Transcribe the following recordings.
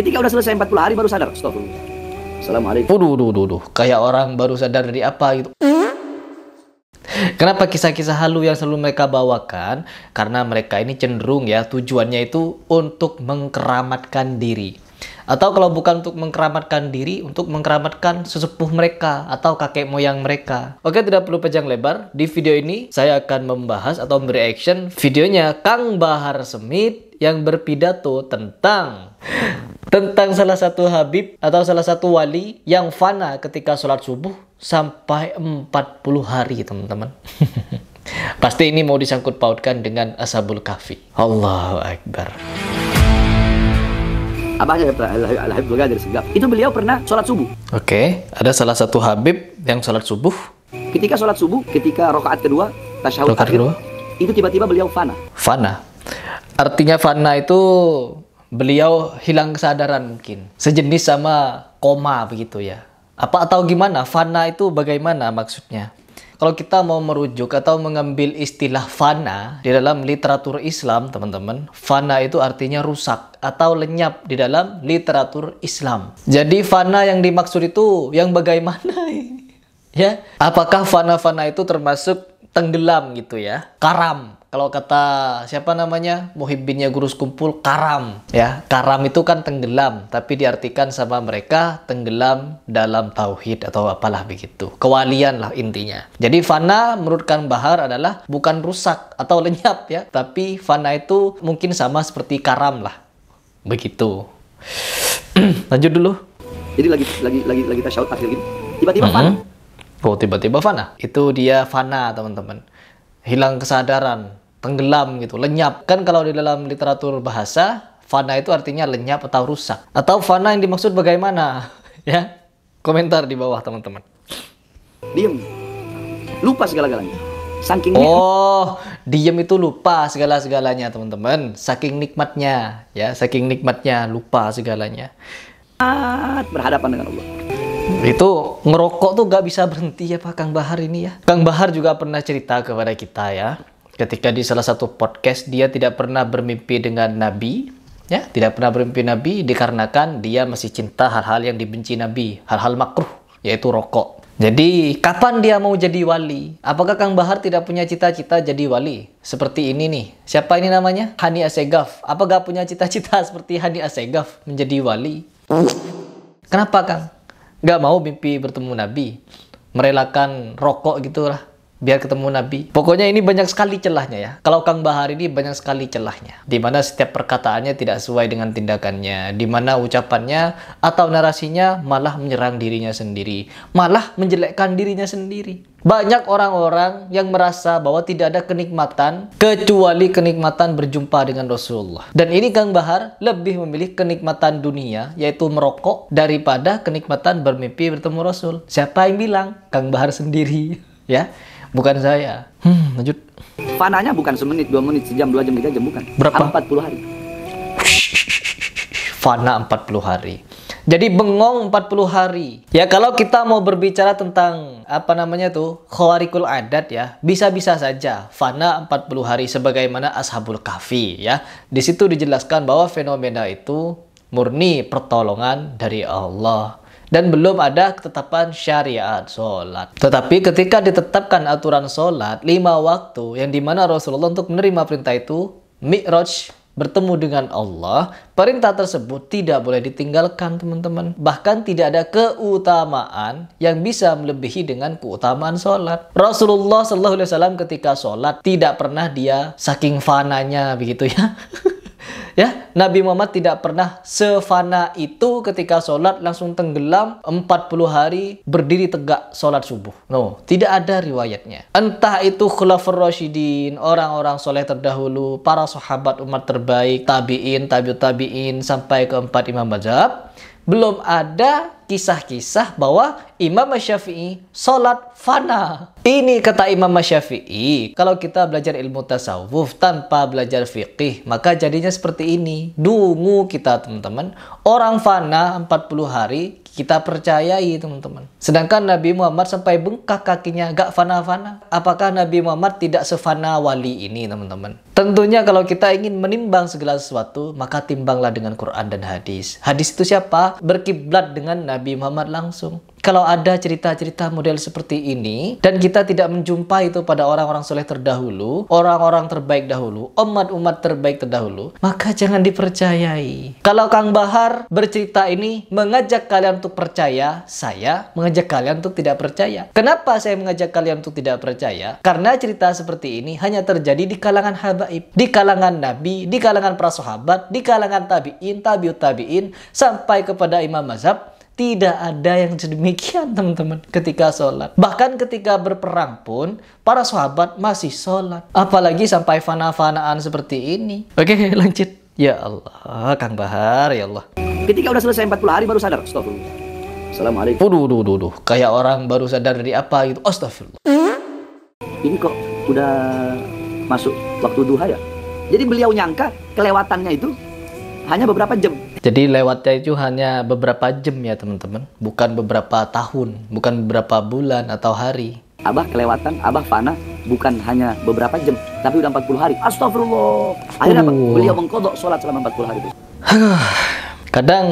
Ketika udah selesai 40 hari baru sadar. Stop. Assalamualaikum. Duh, duh. Kayak orang baru sadar dari apa gitu. Kenapa kisah-kisah halu yang selalu mereka bawakan? Karena mereka ini cenderung ya tujuannya itu untuk mengkeramatkan diri. Atau kalau bukan untuk mengkeramatkan diri, untuk mengkeramatkan sesepuh mereka atau kakek moyang mereka. Oke, tidak perlu panjang lebar. Di video ini saya akan membahas atau bereaction videonya Kang Bahar Semit yang berpidato tentang tentang salah satu habib atau salah satu wali yang fana ketika sholat subuh sampai 40 hari teman-teman. Pasti ini mau disangkut pautkan dengan Ashabul Kahfi. Allahu Akbar. Abahnya Al-Habib. Itu beliau pernah sholat subuh. Oke, ada salah satu habib yang sholat subuh. Ketika sholat subuh, ketika rokaat kedua, tasyahud akhir, kedua. itu tiba-tiba beliau fana. Fana. Artinya fana itu beliau hilang kesadaran mungkin. Sejenis sama koma begitu ya. Apa atau gimana? Fana itu bagaimana maksudnya? Kalau kita mau merujuk atau mengambil istilah fana di dalam literatur Islam, teman-teman, fana itu artinya rusak atau lenyap di dalam literatur Islam. Jadi fana yang dimaksud itu yang bagaimana? ya, apakah fana-fana itu termasuk tenggelam gitu ya? Karam. Kalau kata siapa namanya? Muhibbinnya guru kumpul karam ya. Karam itu kan tenggelam tapi diartikan sama mereka tenggelam dalam tauhid atau apalah begitu. Kewalian lah intinya. Jadi fana menurut Kang Bahar adalah bukan rusak atau lenyap ya. Tapi fana itu mungkin sama seperti karam lah. Begitu. Lanjut dulu. Jadi lagi lagi lagi lagi tasyahud akhir gitu. Tiba-tiba fana. Oh tiba-tiba fana. Itu dia fana teman-teman. Hilang kesadaran tenggelam gitu lenyap kan kalau di dalam literatur bahasa fana itu artinya lenyap atau rusak atau fana yang dimaksud bagaimana ya komentar di bawah teman-teman Diam. Lupa segala-galanya. Saking oh diem itu lupa segala-segalanya teman-teman saking nikmatnya ya saking nikmatnya lupa segalanya berhadapan dengan Allah. itu ngerokok tuh gak bisa berhenti ya Pak Kang Bahar ini ya. Kang Bahar juga pernah cerita kepada kita ya. Ketika di salah satu podcast dia tidak pernah bermimpi dengan Nabi. Ya, tidak pernah bermimpi Nabi dikarenakan dia masih cinta hal-hal yang dibenci Nabi. Hal-hal makruh, yaitu rokok. Jadi, kapan dia mau jadi wali? Apakah Kang Bahar tidak punya cita-cita jadi wali? Seperti ini nih. Siapa ini namanya? Hani Asegaf. Apa gak punya cita-cita seperti Hani Asegaf menjadi wali? Kenapa Kang? Gak mau mimpi bertemu Nabi? Merelakan rokok gitulah biar ketemu Nabi. Pokoknya ini banyak sekali celahnya ya. Kalau Kang Bahar ini banyak sekali celahnya. Di mana setiap perkataannya tidak sesuai dengan tindakannya. Di mana ucapannya atau narasinya malah menyerang dirinya sendiri. Malah menjelekkan dirinya sendiri. Banyak orang-orang yang merasa bahwa tidak ada kenikmatan kecuali kenikmatan berjumpa dengan Rasulullah. Dan ini Kang Bahar lebih memilih kenikmatan dunia yaitu merokok daripada kenikmatan bermimpi bertemu Rasul. Siapa yang bilang? Kang Bahar sendiri ya. Bukan saya. Hmm, lanjut. Fananya bukan semenit, dua menit, sejam, dua jam, tiga jam, bukan. Berapa? 40 hari. Fana 40 hari. Jadi bengong 40 hari. Ya kalau kita mau berbicara tentang apa namanya tuh khawarikul adat ya, bisa-bisa saja fana 40 hari sebagaimana ashabul kahfi ya. Di situ dijelaskan bahwa fenomena itu murni pertolongan dari Allah dan belum ada ketetapan syariat sholat. Tetapi ketika ditetapkan aturan sholat lima waktu yang di mana Rasulullah untuk menerima perintah itu mi'raj bertemu dengan Allah, perintah tersebut tidak boleh ditinggalkan teman-teman. Bahkan tidak ada keutamaan yang bisa melebihi dengan keutamaan sholat. Rasulullah Wasallam ketika sholat tidak pernah dia saking fananya begitu ya. ya, Nabi Muhammad tidak pernah sefana itu ketika sholat langsung tenggelam 40 hari berdiri tegak sholat subuh. No, tidak ada riwayatnya. Entah itu khulafur rasyidin, orang-orang soleh terdahulu, para sahabat umat terbaik, tabi'in, tabi'ut tabi'in, sampai ke empat imam mazhab, belum ada kisah-kisah bahwa Imam Syafi'i sholat fana. Ini kata Imam Syafi'i. Kalau kita belajar ilmu tasawuf tanpa belajar fiqih, maka jadinya seperti ini. Dungu kita teman-teman. Orang fana 40 hari kita percayai teman-teman. Sedangkan Nabi Muhammad sampai bengkak kakinya gak fana-fana. Apakah Nabi Muhammad tidak sefana wali ini teman-teman? Tentunya kalau kita ingin menimbang segala sesuatu, maka timbanglah dengan Quran dan hadis. Hadis itu siapa? Berkiblat dengan Nabi Muhammad langsung. Kalau ada cerita-cerita model seperti ini dan kita tidak menjumpai itu pada orang-orang soleh terdahulu, orang-orang terbaik dahulu, umat-umat terbaik terdahulu, maka jangan dipercayai. Kalau Kang Bahar bercerita ini mengajak kalian untuk percaya, saya mengajak kalian untuk tidak percaya. Kenapa saya mengajak kalian untuk tidak percaya? Karena cerita seperti ini hanya terjadi di kalangan habaib, di kalangan nabi, di kalangan para sahabat, di kalangan tabi'in, tabiut tabi'in, sampai kepada imam mazhab tidak ada yang sedemikian teman-teman ketika sholat. Bahkan ketika berperang pun para sahabat masih sholat. Apalagi sampai fana-fanaan seperti ini. Oke lanjut. Ya Allah, Kang Bahar, ya Allah. Ketika udah selesai 40 hari baru sadar. Astagfirullah. Assalamualaikum. Waduh, waduh, waduh, Kayak orang baru sadar dari apa gitu. Astagfirullah. Ini kok udah masuk waktu duha ya? Jadi beliau nyangka kelewatannya itu hanya beberapa jam. Jadi lewatnya itu hanya beberapa jam ya teman-teman, bukan beberapa tahun, bukan beberapa bulan atau hari. Abah kelewatan, Abah fana bukan hanya beberapa jam, tapi udah 40 hari. Astagfirullah. Akhirnya? Oh. Beliau mengkodok sholat selama 40 hari itu. Kadang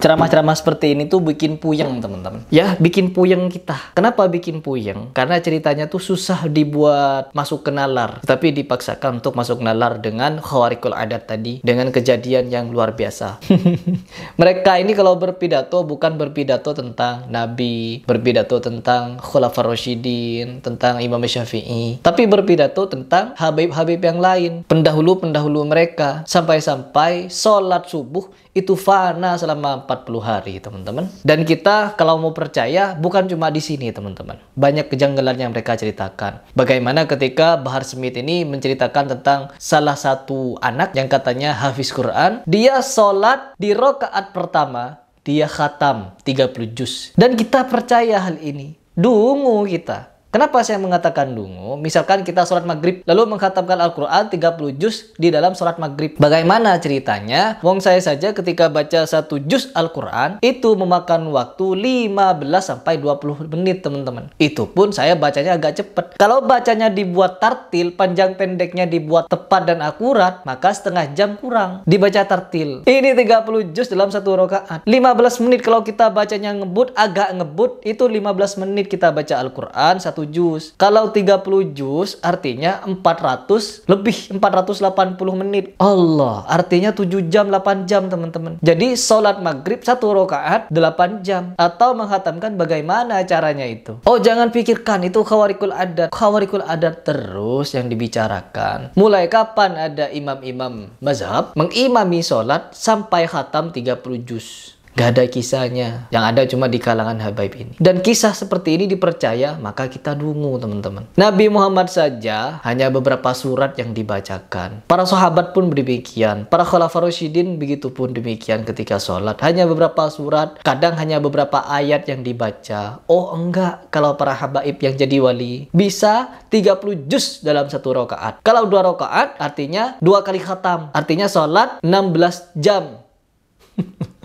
ceramah-ceramah seperti ini tuh bikin puyeng teman-teman. Ya, bikin puyeng kita. Kenapa bikin puyeng? Karena ceritanya tuh susah dibuat masuk ke nalar. Tapi dipaksakan untuk masuk nalar dengan khawarikul adat tadi. Dengan kejadian yang luar biasa. Mereka ini kalau berpidato bukan berpidato tentang Nabi. Berpidato tentang Khulafar Rasyidin. Tentang Imam Syafi'i. Tapi berpidato tentang Habib-Habib yang lain. Pendahulu-pendahulu mereka. Sampai-sampai sholat subuh itu fana selama 40 hari teman-teman. Dan kita kalau mau percaya bukan cuma di sini teman-teman. Banyak kejanggalan yang mereka ceritakan. Bagaimana ketika Bahar Smith ini menceritakan tentang salah satu anak yang katanya hafiz Quran. Dia sholat di rokaat pertama dia khatam 30 juz. Dan kita percaya hal ini. Dungu kita Kenapa saya mengatakan dungu? Misalkan kita sholat maghrib lalu mengkhatamkan Al-Quran 30 juz di dalam sholat maghrib. Bagaimana ceritanya? Wong saya saja ketika baca satu juz Al-Quran itu memakan waktu 15 sampai 20 menit teman-teman. Itu pun saya bacanya agak cepat. Kalau bacanya dibuat tartil, panjang pendeknya dibuat tepat dan akurat, maka setengah jam kurang dibaca tartil. Ini 30 juz dalam satu rakaat. 15 menit kalau kita bacanya ngebut, agak ngebut, itu 15 menit kita baca Al-Quran satu juz. Kalau 30 juz artinya 400 lebih 480 menit. Allah, artinya 7 jam 8 jam teman-teman. Jadi sholat maghrib satu rakaat 8 jam atau menghatamkan bagaimana caranya itu. Oh, jangan pikirkan itu khawarikul adat. Khawarikul adat terus yang dibicarakan. Mulai kapan ada imam-imam mazhab mengimami sholat sampai khatam 30 juz. Gak ada kisahnya. Yang ada cuma di kalangan habaib ini. Dan kisah seperti ini dipercaya, maka kita dungu teman-teman. Nabi Muhammad saja hanya beberapa surat yang dibacakan. Para sahabat pun demikian. Para khalifah Rasyidin begitu pun demikian ketika sholat. Hanya beberapa surat, kadang hanya beberapa ayat yang dibaca. Oh enggak, kalau para habaib yang jadi wali bisa 30 juz dalam satu rakaat. Kalau dua rakaat artinya dua kali khatam. Artinya sholat 16 jam.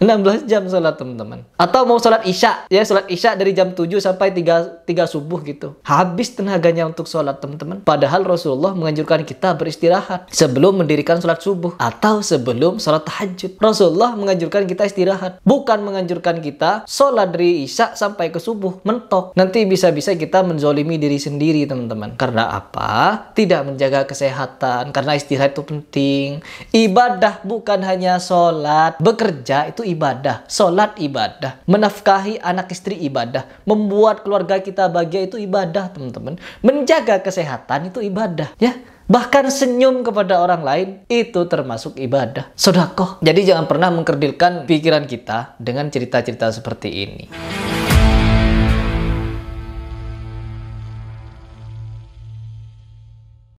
16 jam sholat teman-teman. Atau mau sholat isya, ya sholat isya dari jam 7 sampai 3, 3 subuh gitu. Habis tenaganya untuk sholat teman-teman. Padahal Rasulullah menganjurkan kita beristirahat sebelum mendirikan sholat subuh atau sebelum sholat tahajud. Rasulullah menganjurkan kita istirahat, bukan menganjurkan kita sholat dari isya sampai ke subuh mentok. Nanti bisa-bisa kita menzolimi diri sendiri teman-teman. Karena apa? Tidak menjaga kesehatan. Karena istirahat itu penting. Ibadah bukan hanya sholat, bekerja itu ibadah, sholat ibadah, menafkahi anak istri ibadah, membuat keluarga kita bahagia itu ibadah teman-teman. Menjaga kesehatan itu ibadah ya. Bahkan senyum kepada orang lain itu termasuk ibadah. Sodakoh. Jadi jangan pernah mengkerdilkan pikiran kita dengan cerita-cerita seperti ini.